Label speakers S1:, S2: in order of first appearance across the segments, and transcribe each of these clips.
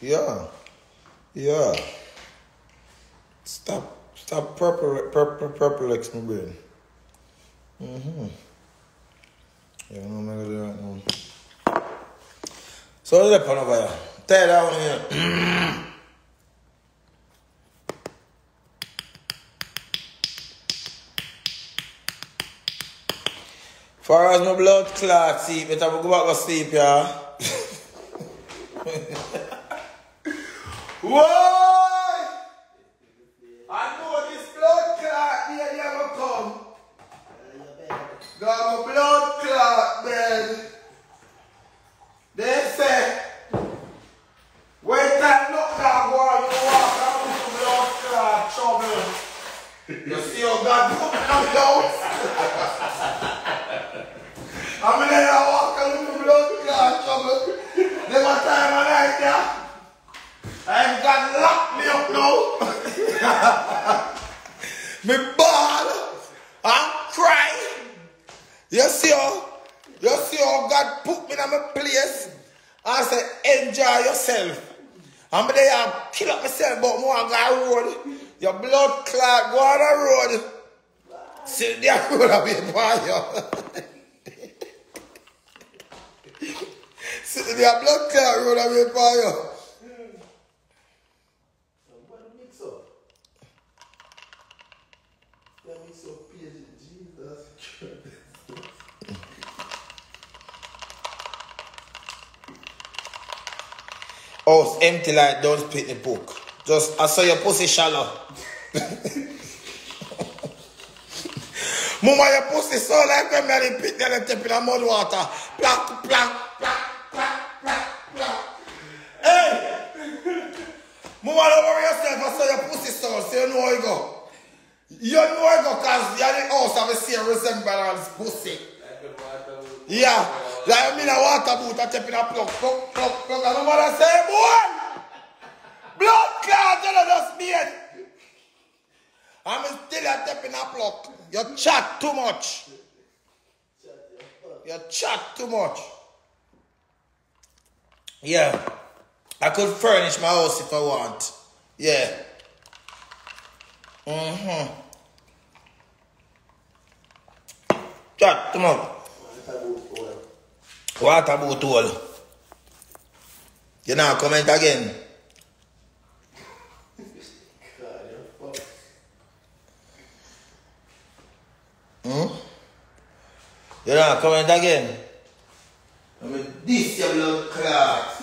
S1: Yeah. Yeah. Stop. Stop purple, purple, purple X my brain. Mm-hmm. Yeah, no, I'm gonna do that now. So, let's put over here. Tear down here. Far as my blood clot sleep, better go back to sleep, yeah. Why? I know this blood clot here never come. Got my blood clot, man. They say, when time look down, go on, you walk out with the blood clot trouble. You see how God put me on the house? I'm in there walking with the blood clot trouble. Never time of night, yeah. I've got me ball. I cry. You see how? You see how God put me in my place? I say, enjoy yourself. I'm there, I kill up myself, but more I got road. Your blood clot, go on the road. Sit there, road away for you. Sit there, blood clot road away for you.
S2: Oh,
S1: it's empty like don't spit in the book. Just, I saw your pussy shallow. Muma, your pussy so like when Mary pit there and tip in the mud water. Plak, plak, plak, plak, plak, plak. Hey! Muma, don't worry yourself. I saw your pussy so, so you know how you go. You know how you go, because you're the house of a serious resemblance pussy. Yeah. Like I mean a water boot, tip in a plug, plug, plug, plug, and I'm gonna say, boy, blood clot, you know, just. I'm still a in a plug. You chat too much. You chat too much. Yeah, I could furnish my house if I want. Yeah. Mm-hmm. Chat too much. What about all? You now comment again? Hmm? You now comment again? I mean, this your blood clot.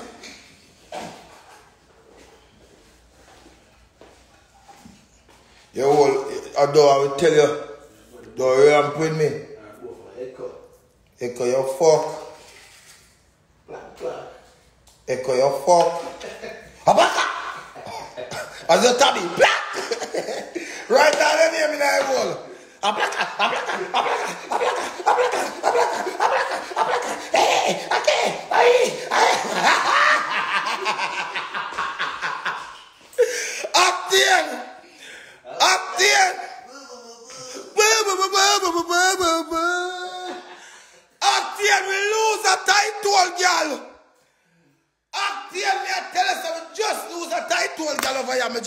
S1: Yo, I do, I will tell you. Don't ramp with me.
S2: Echo,
S1: you fuck. Your fuck. Abaka! Tabby, black! right down in the wall. Ablaka, ablaka, ablaka, ablaka, ablaka, ablaka, ablaka, ablaka.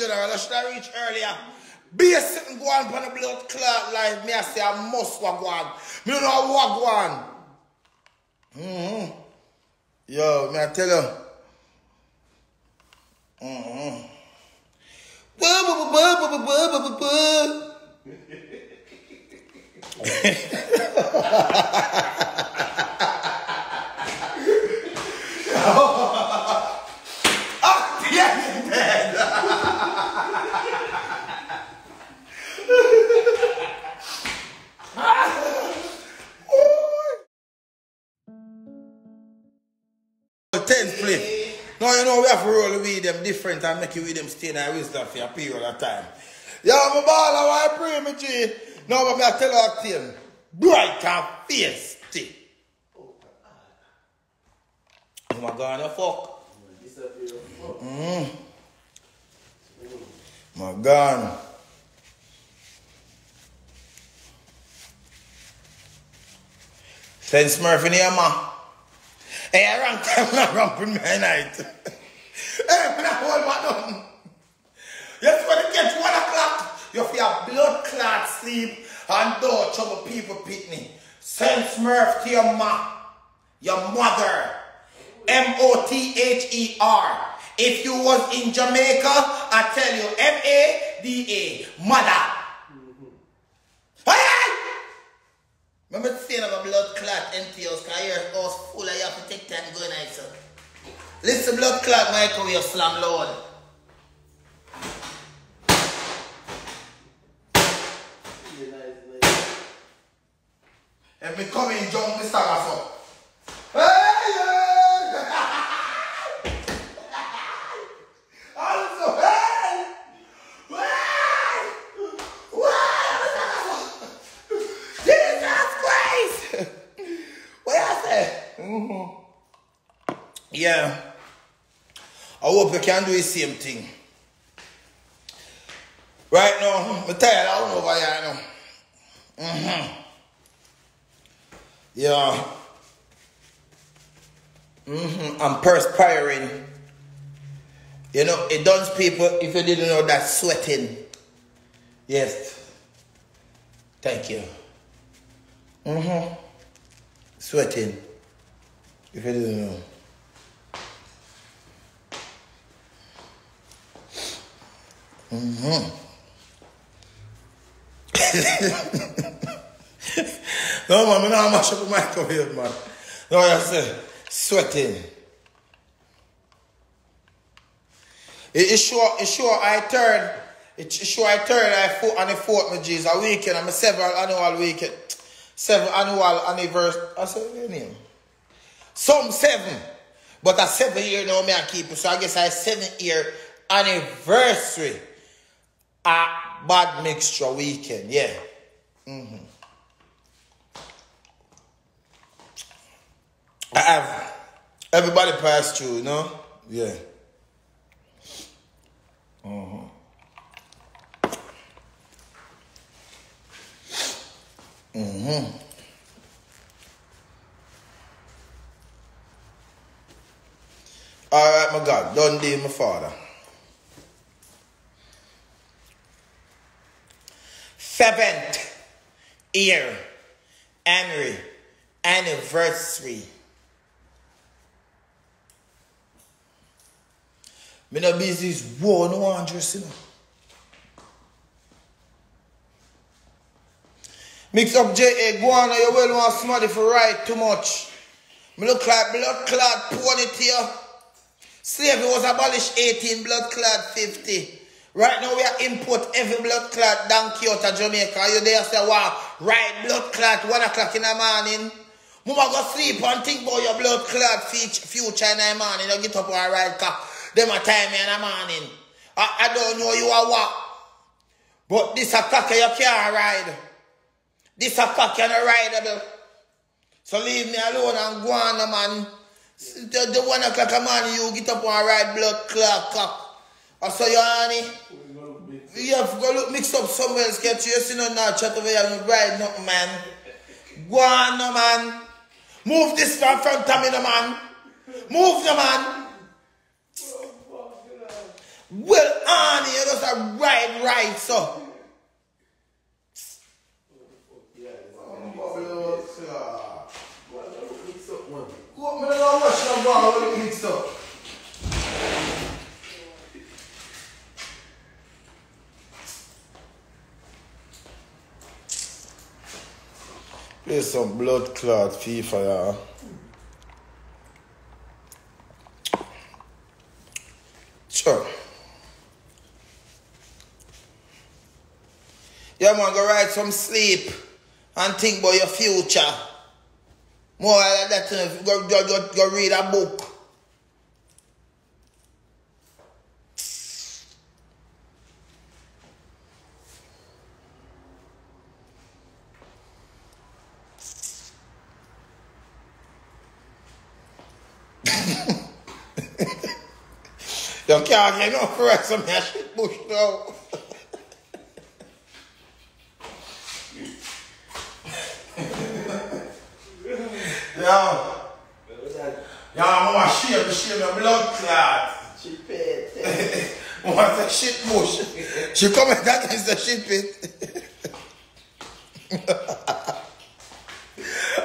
S1: Here. I should have reached earlier. Be a sitting go on for the blood clot life. Me I say I must walk one. Me don't know walk one. Mm-hmm. Yo, me I tell you. Mm-hmm. Blah, know, we have to roll with them different and make you with them stay in our wisdom for a period of time. Yo, my ball, I pray, me G. No, me I tell you Octane, bright and feisty. Oh my God, you fuck. Mm. My God. In here, ma. Hey, wrong time, not wrong for me night. hey, me not hold my done. You want to get one o'clock, you feel blood clot sleep and door trouble people picnic. Send Smurf to your ma, your mother. M-O-T-H-E-R. If you was in Jamaica, I tell you, M-A-D-A, mother. Remember saying of a blood clot house, because your house full of you have to take time going out, sir. Listen, blood clot microwave slam, Lord. And me come in, jump the stagger so. Hey, yeah! Also, hey! Hey! Wow! Jesus Christ! What I say? Mhm. Yeah. I hope you can do the same thing. Right now, I'm tired. I don't know why I know. Mm-hmm. Yeah. Mm-hmm. I'm perspiring. You know, it does people, if you didn't know that, sweating. Yes. Thank you. Mm-hmm. Sweating. If you didn't know. Mm-hmm. no, man, I don't mash up the microwave, man. No, I say, sweating. It, sure, it's sure I turn, it's sure I turn I fought on the fourth, my Jesus, a weekend, I'm a several annual weekend, seven annual anniversary, I said, your name? Some seven, but a seven year now, me I keep it, so I guess I seven year anniversary a bad mixture weekend, yeah. Mm-hmm. I have everybody passed through, you know? Yeah. Mm-hmm. Mm-hmm. All right, my God, don't deal my father. Seventh year Henry anniversary. Me no business war no wondrous, you know. Mix up J.A. Guana, you well want somebody for write too much. Me look like blood clot ponytail. Slavery was abolished 18, blood clot 50. Right now we are import every blood clot down Kyoto, Jamaica. You there say, wow, right blood clot, 1 o'clock in the morning. Mama go sleep and think about your blood clot future in the morning. You get up and ride car. Them a time in the morning. I, I don't know you are what. But this a cock you can't ride. This a cock you're not rideable. So leave me alone and go on, man. The, the one o'clock a morning you get up and ride blood clot cock. I saw you, honey. You have to go look, mix up somewhere else, get you. You see no now, chat over here and ride nothing, man. Go on, no, man. Move this from front of me, no, man. Move, no, man. Well, honey, you just a ride right, so. You want when it mixed up? Play some blood clot FIFA, yeah. Sure. Yeah, man, go ride some sleep and think about your future. More like that, you go, go, go, go read a book. you can't get no rest of me, I should push now. Yeah.
S2: That
S1: I'm gonna shave, shave my blood clot.
S2: cheap it.
S1: What's a shit bush? She comment against the shit pit.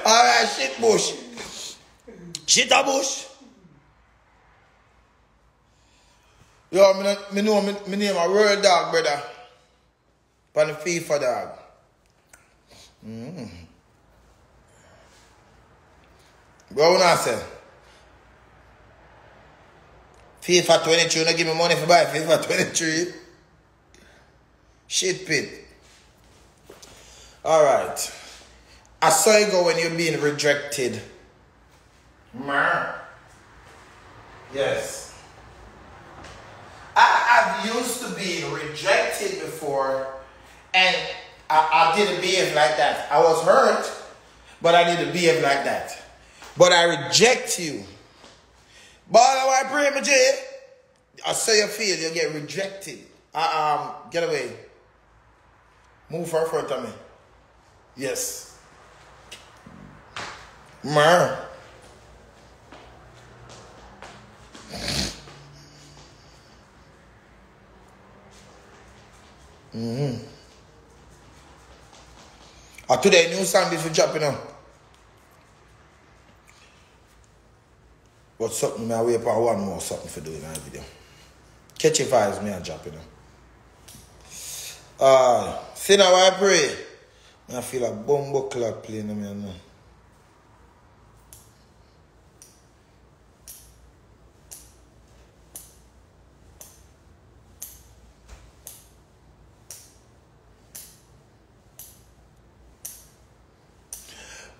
S1: Alright, shit bush. Shit a bush. Yo, me, me know me, me name a real dog, brother. Pan the FIFA dog. Mm. Bro, what I say? FIFA 23, you no give me money for buy FIFA 23. Shit pit. Alright. I saw you go when you're being rejected. Yes. I have used to being rejected before and I, I didn't behave like that. I was hurt, but I didn't behave like that. But I reject you. But I pray, my Jay. I say you feel you get rejected. Uh, um, get away. Move far front of me. Yes. Mer. Mm-hmm. Uh, today, new song this for dropping Wot sot nou mi a wey pa wan mou sot mi fe do yon an video. Ketche vayz mi an jap yon. Ah, se nan wè pre. Mi an feel a bombo klap play nan mi an nou.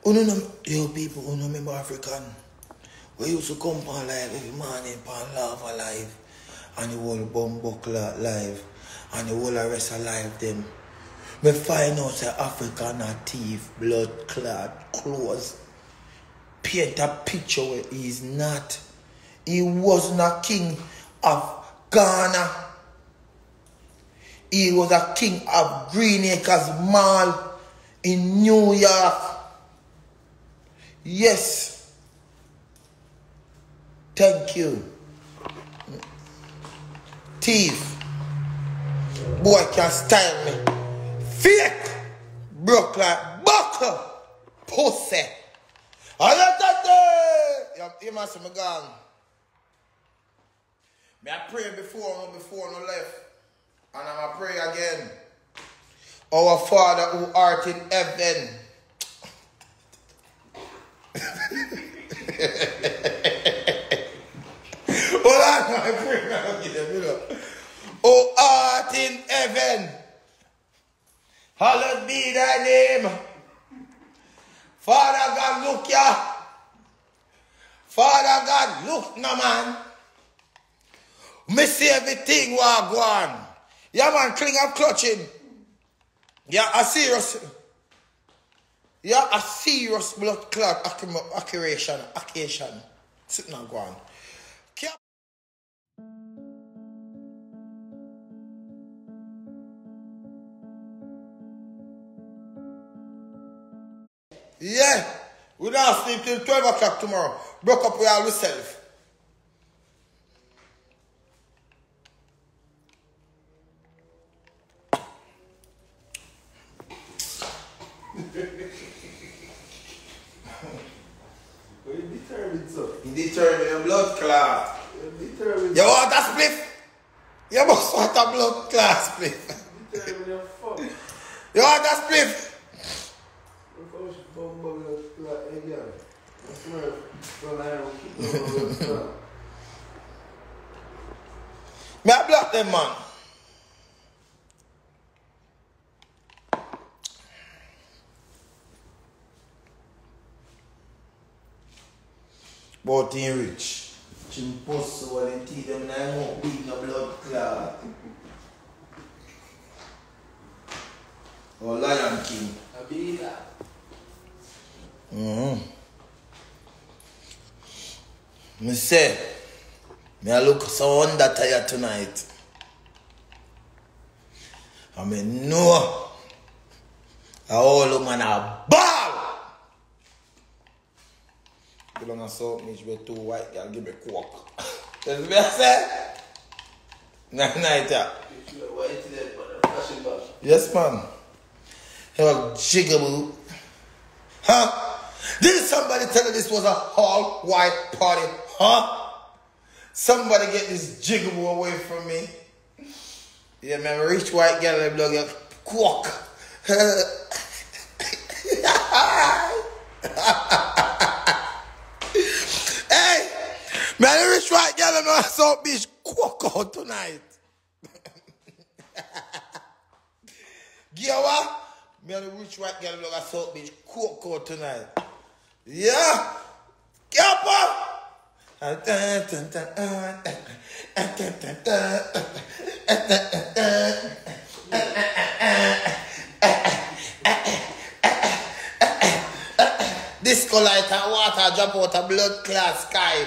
S1: Uno nan, yo people, uno member Afrikan. We used to come on live every morning, pan lava live, and the whole bumbo clock live, and the whole rest alive them. Me find out say African a thief, blood clot, clothes. Paint a picture where he is not. He was not king of Ghana. He was a king of Green Acres Mall in New York. Yes. Thank you. Thief. Boy can style me. Fake. Broke like buckle. Pussy. You must have gone. Me I pray before no before no left. And I'm a pray again. Our Father who art in heaven. Hold on, I pray now. Give them, you know. O art in heaven, hallowed be thy name. Father God, look ya. Father God, look no man. Me see everything what go on. Yeah man, cling up clutching. Yeah, a serious. Yeah, a serious blood clot accum- accumulation, occasion. Sitting on go on. Yeah. We don't sleep till 12 o'clock tomorrow. Broke up with all yourself. Or Lion King.
S2: A be that.
S1: Mm. Me say, me a look so under tire tonight. I mean, no. A all man a ball. You don't assault me, you too white girl, give me coke. That's what I say. Night, night, yeah. Yes, man. Was jigaboo. Huh? Did somebody tell you this was a all white party? Huh? Somebody get this jigaboo away from me. Yeah, man, rich white girl, they blow get quack. hey, man, rich white girl, not so bitch quack out tonight. Giawa, me and the rich white girl look at bitch cook out tonight. Yeah. Kappa. Disco light and water drop out a blood clot sky.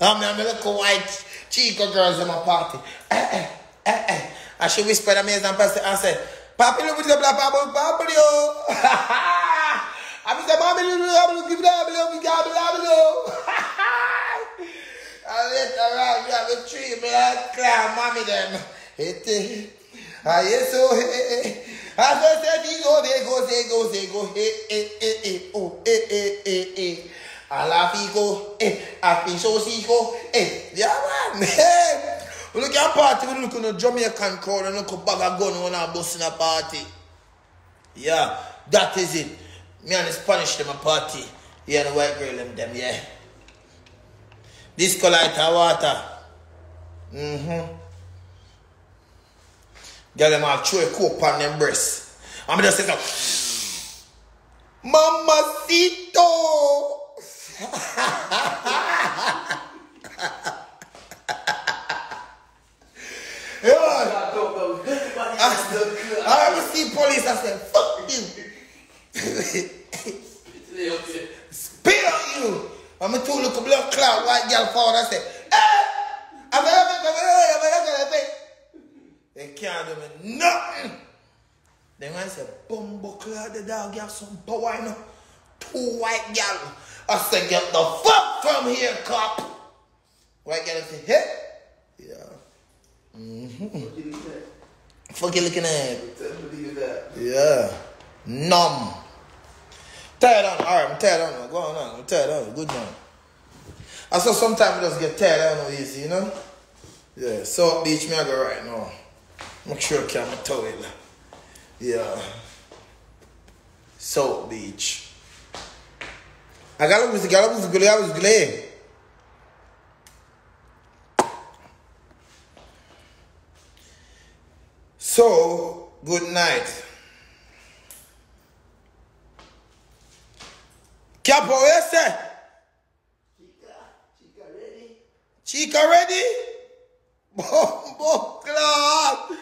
S1: I'm a little white Chico girls in my party. Eh, eh, eh, eh. And she whispered amazing person and said, Papi, look at the black bubble, bubble, yo. I said, Mommy, look at the give that, look at the bubble, I let around, you have a tree, me I climb, mommy them. Hit it. Ah, yes, so, hey, I just said, he go, they go, they go, they go, hey, hey, hey, hey, oh, hey, hey, hey, hey. Ala figo, eh, api so sigo, eh, yeah man, hey. We look at party, we look at the Jamaican crowd and look at bag of gun when I bust in a party. Yeah, that is it. Me and the Spanish them a party. Yeah, the white girl them, them yeah. Disco light and water. Mm-hmm. Girl them have throw a coke on them breasts. I'm just saying, Mamacito!
S2: Yo man.
S1: I ever see police, I say, fuck you. Spit on you. Mwen mi tou lukou blok klap, wak gyal faw dan se, eh, a me lopik, a me lopik, a me lopik, a me lopik. De kyan do men noten. Den wan se, bombo klap de da gyal son paway nou. Tou wak gyal. A se, get the fuck from here, cop. Wak gyal se, he, Yeah.
S2: What did he say?
S1: Fuck you looking at.
S2: Tell me leave that.
S1: Yeah. Numb. Tired on. Alright, I'm tired on. now. Go on now. I'm tired on. Good now. I saw sometimes we just get tired on easy, you know? Yeah. South Beach, me I go right now. Make sure I can my towel. Yeah. South Beach. I got was got was good. I was glad. So, good night. Capo, where you say?
S2: Chica, Chica ready?
S1: Chica ready? Bumbo club.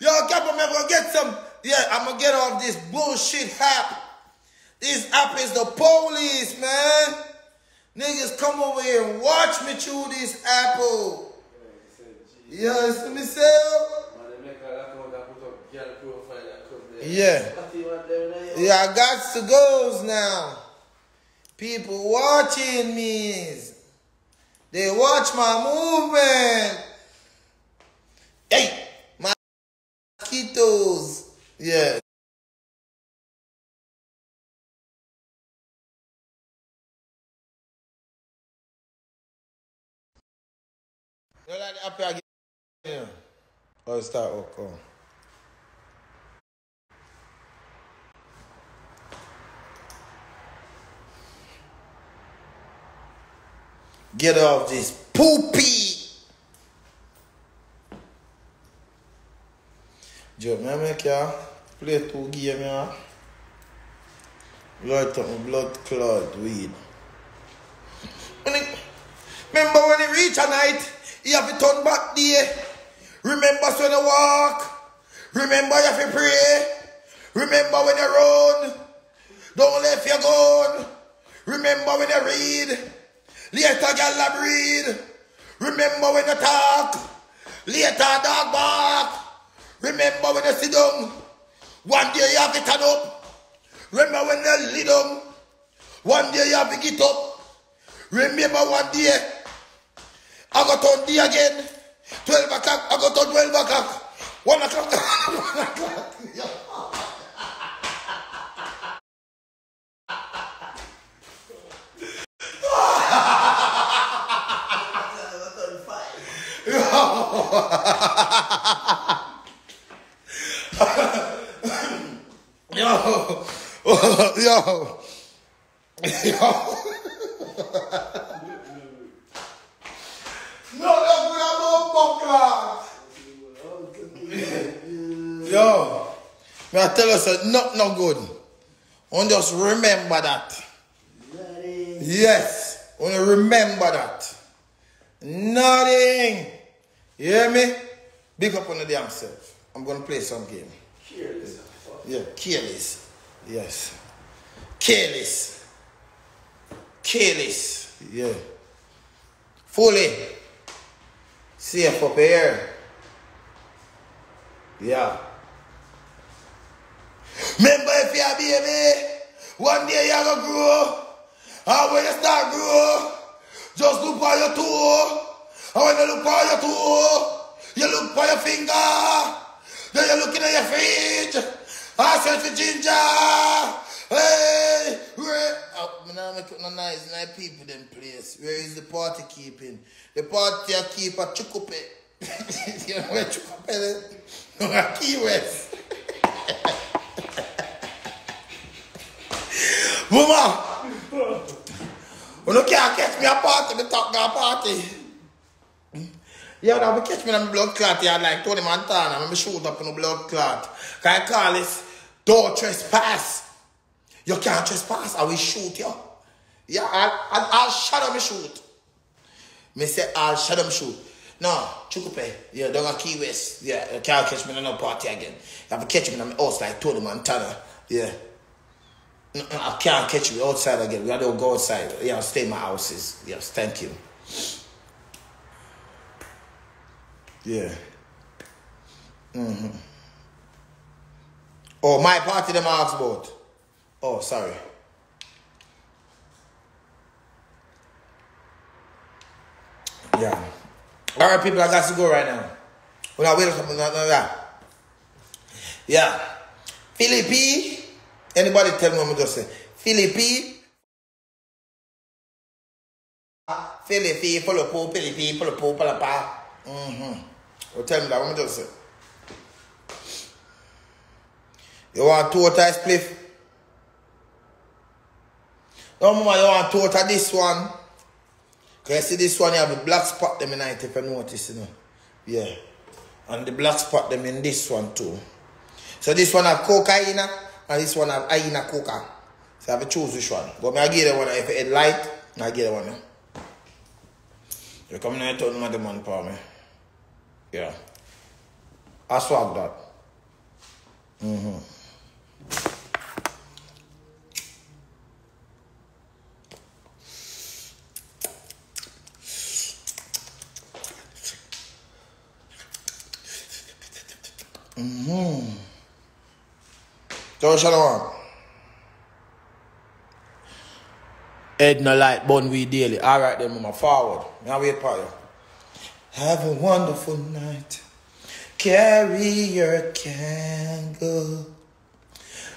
S1: Yo, Capo, man, gonna get some. Yeah, I'm gonna get off this bullshit app. This app is the police, man. Niggas come over here and watch me chew this apple. Yeah, you see me say?
S2: Man, they make a account that put up girl profile that come there.
S1: Yeah. Yeah, I got to goes now. People watching me. They watch my movement. Hey, my mosquitoes. Yeah. Oh, start. Oh, Get off this poopy. Joe, me make ya play two game ya. Light up my blood clot weed. When it, remember when it reach a night, you have to turn back there. Remember when you walk. Remember you have to pray. Remember when you run. Don't let you go. Remember when you read. Later, I breathe. Remember when you talk. Later, dog bark. Remember when you sit down. One day you have to turn up. Remember when you lay down. One day you have to get up. Remember one day. I got on day again. 12 o'clock, I go to 12 o'clock. 1 o'clock, 1 o'clock. Yo. Yo, yo, yo. No, that's what I'm Yo, me I tell us that not no good. And just remember that. Yes, only remember that. Nothing. You hear me? Big up on the damn self. I'm gonna play some game. Yeah, careless. Yes. Careless. Careless. Yeah. Fully. Safe up here. Yeah. Remember if you're a baby, one day you're gonna grow. And when you start grow, just look on your toe. And when you look on your toe, you look for your finger. Then you're looking at your fridge. I said for ginger. Hey, where? Oh, now make it no nice, nice people them place. Where is the party keeping? The party I keep Chukupe. you know where Chukupe is? No, Key West. Mama, you can't catch me a party, me talk a party. Yeah, now we catch me in the blood clot here like Tony Montana. Me shoot up in the blood clot. Can I call this don't trespass? You can't trespass, I will shoot you. Yeah, I'll, I'll, I'll shoot. Me say, I'll up and shoot. No, Chukupe, yeah, don't got Key West. Yeah, you can't catch me in no party again. You have to catch me in the house like Tony Montana. Yeah. I can't catch you outside again. We to go outside. Yeah, stay in my houses. Yes, thank you. Yeah. Mm-hmm. Oh, my party them asked about. Oh, sorry. Yeah. All right, people, I got to go right now. We're not waiting for something like that. Yeah. Philippi. Anybody tell me what I'm just say? Philippi. Philippi, Philippi, follow po, palapa. Mm-hmm. Ou tell mi la, wè mi just se? Yo an tota spliff? Yo mwa, yo an tota dis wan? Kè si dis wan, yo av di black spot dem in it, if you notice, you know. Yeah. An di black spot dem in dis wan too. So dis wan av coke ayina, an dis wan av ayina coke. So av choose which one. But mi a gey de wana, if it light, mi a gey de wana. Yo kom nan yon ton mwa de man pa me. Yeah. I swag that. Mm-hmm. Mm-hmm. So shalom. Head no light, bun we daily. Alright then, mama, forward. Now wait for you. Have a wonderful night. Carry your candle.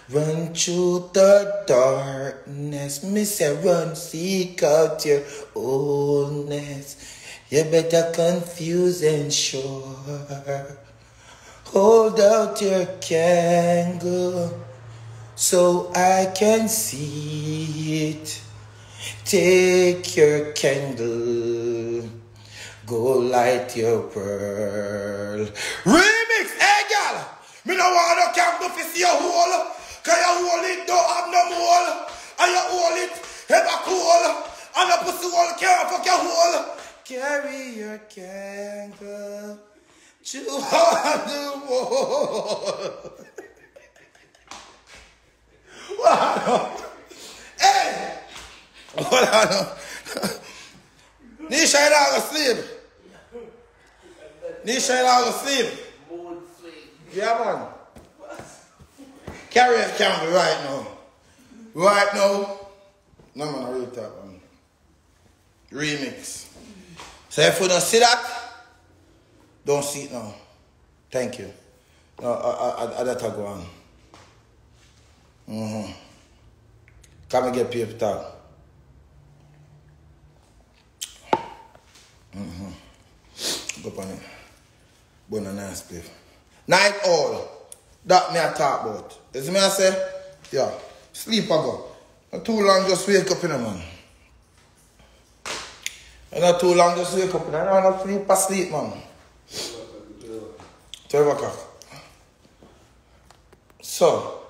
S1: Run through the darkness. Miss run, seek out your oldness. You better confuse and sure. Hold out your candle so I can see it. Take your candle, go light your pearl. Remix, hey gal! Me no want no candle to see your hole, cause your hole it don't have no mole. And your hole it ever cool, and the pussy hole can't fuck your hole. Carry your candle to the wall. Wow. Hey! Hold on. Nisha, you not gonna sleep. Nisha, not gonna sleep.
S2: Mood swing.
S1: Yeah, man. A candle right now. Right now. No, man, I really talk, man. Remix. So if you don't see that, Don't see it now. Thank you. No, I, I, I, I go on. Mm-hmm. Come and get paper towel. Mm-hmm. Go on it. Bun a nice place. Night all. That me I talk about. Is me I say? Yeah. Sleep I go. Not too long, just wake up in the man. Not too long, just wake up in the man. Not sleep, I sleep, man. 12 o'clock. So,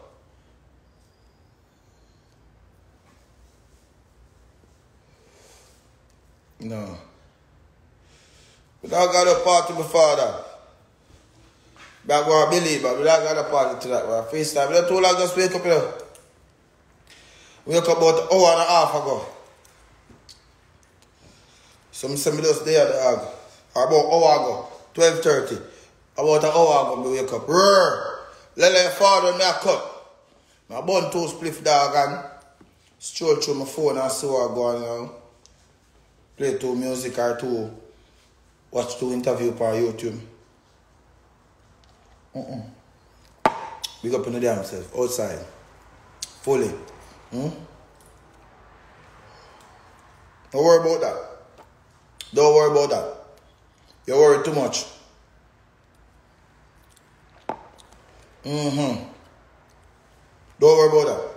S1: no. But I got a party before that. But I go believe, but we don't got a party to that. But FaceTime, we too long just wake up here. Wake up about an hour and a half ago. Some send me just there, dog. About an hour ago, 12.30. About an hour ago, me wake up. Rrr. Lele father me a cut. My bun two spliff dog and stroll through my phone and see what going on. Play two music or two. Watch two interview on YouTube. Mm-mm. Big up in the damn self. Outside. Fully. Hmm? Don't worry about that. Don't worry about that. You worry too much. Mm-hmm. Don't worry about that.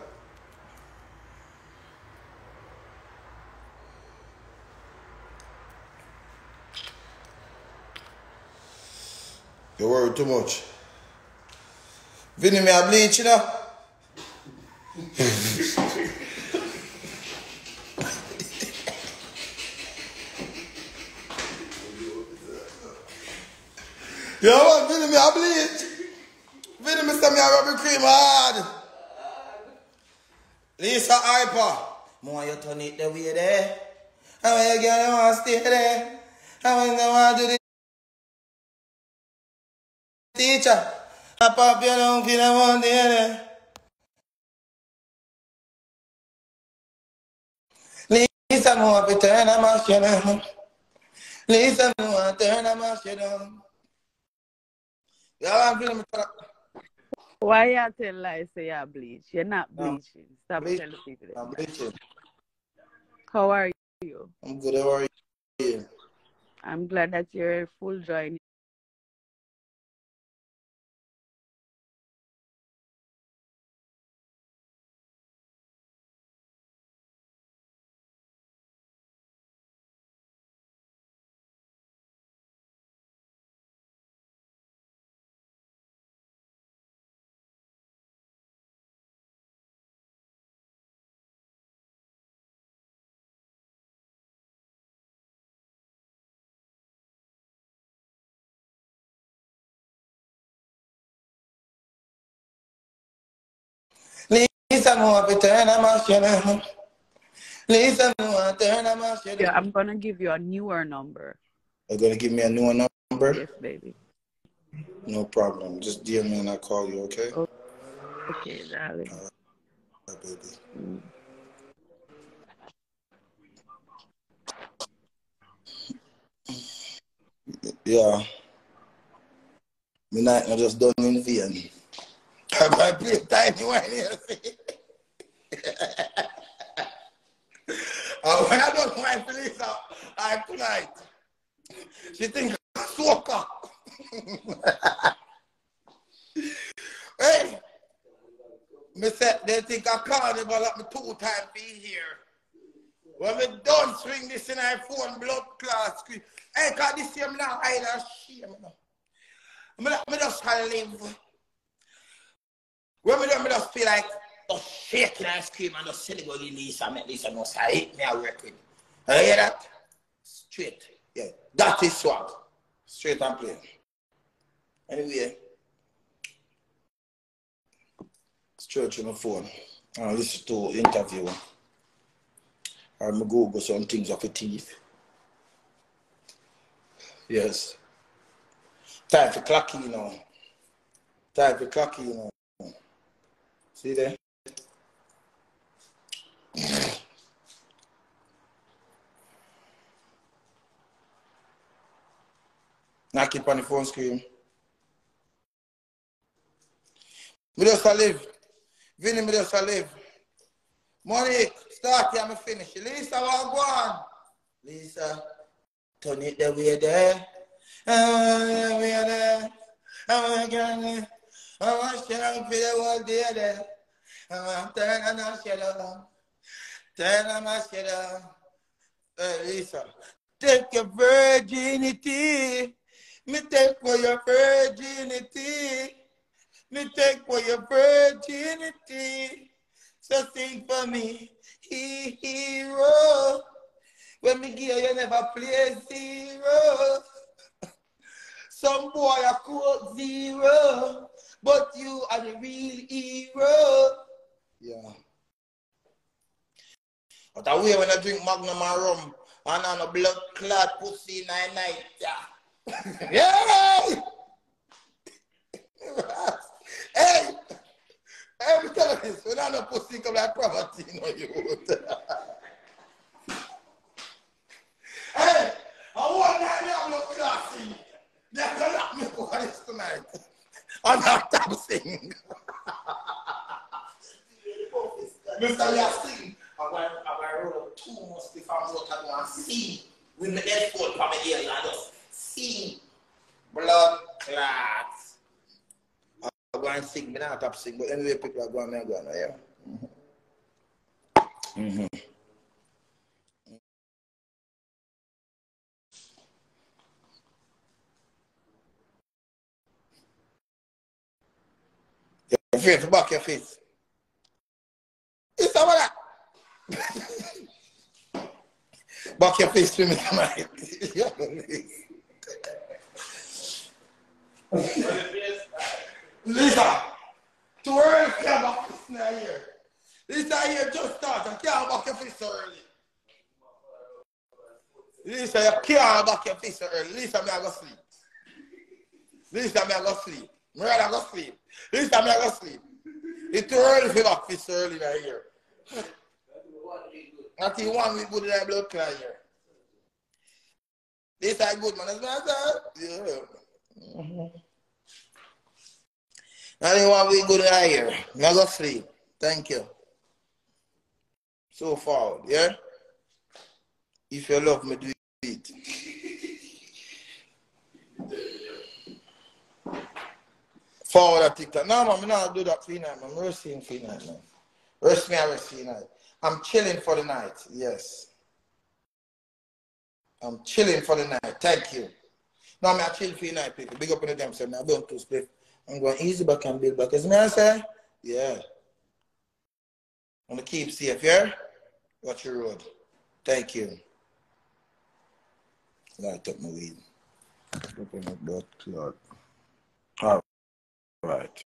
S1: You worry too much. Vinny, me a bleach, you know? Yeah, man, Vinny, me a bleach. Vinny, me say me a rubber cream hard. Lisa Hyper. More you turn it the way there. How you girl want to stay there? How you want to do the teacher? I pop you down for the one day there. Lisa, me want to turn a mash you down. Lisa, me want to turn a mash you down. Yeah, I'm feeling.
S3: Why you tell lies say you're bleach? You're not
S1: No.
S3: bleaching. Stop
S1: Bleach.
S3: telling people
S1: I'm bleaching.
S3: How are you?
S1: I'm good. How are you?
S3: I'm glad that you're full joy. Yeah. I'm gonna give you a newer number.
S1: You're gonna give me a new number?
S3: Yes, baby.
S1: No problem. Just DM me and I'll call you, okay?
S3: Oh. Okay, darling.
S1: Alright, baby.
S3: Mm.
S1: Yeah. Me night I just done in vain. I'm gonna play tiny one here. I don't mind police out, I tonight. She think I'm soca. hey, me said they think I carnival up me two times be here. When we done swing this in our phone blood class. Hey, cause this year me not hide and shame. Me, not- me just can live. When me done, me just feel like just shaking and scream and just silly go to Lisa make Lisa know say I hate me a record. You hear that? Straight. Yeah. That is swag. Straight and plain. Anyway. Straight on the phone. I listen to interview. I'm Google some things of a teeth. Yes. Time for clocky, you know. Time for clocky, you know. See there? Knock it on the phone screen. Me just a live. Vinny, me just a live. Monique, start here, me finish. Lisa, what go on? Lisa, turn it the way there. Oh, the way there. Oh, my God. I want to share for the whole day there. I want to turn on our shadow. Turn on my shadow. Hey, Lisa, take your virginity. Me take for your virginity. Me take for your virginity. So sing for me, he hero. Oh. When me give you never play zero. Some boy a quote zero, but you are the real hero. Yeah. But I way when I drink Magnum and rum and on a blood clot pussy nine night. Yeah. Yeah. hey. Every time this, when I know pussy come like property, you know you hey, I want that blood clot scene. They're gonna lock me for this tonight. I'm not top. Mr. Yasin, I'm going to roll up two more stiff arms out and see with my headphone from my ear see blood clots. I'm going to sing, but not top sing, but anyway, people are going to go now, yeah. Mm-hmm. Your face, back your face. It's over that. back your face to me tonight. Lisa, too early to come back this now here. Lisa here just started. Can't back your face early. Lisa, you can't back your face early. Lisa, me I go sleep. Lisa, me I go sleep. Me rather go sleep. This time I go sleep. It's too early for back fish early right here. Not even one week good in that blood clot. This is good man, that's what I said. Yeah. Mm-hmm. One week good right here. Now go sleep. Thank you. So far, yeah? If you love me, do it. forward a TikTok. No, man, I'm not do that for night, man. I'm resting for night, man. Rest me, I rest for night. I'm chilling for the night, yes. I'm chilling for the night. Thank you. No, I'm chill for night, people. Big up on the damn self. I'm going to split. I'm going easy back and build back. Is me I say? Yeah. I'm going to keep safe, yeah? Watch your road. Thank you. Light up my weed. Open my butt clot. All. Right.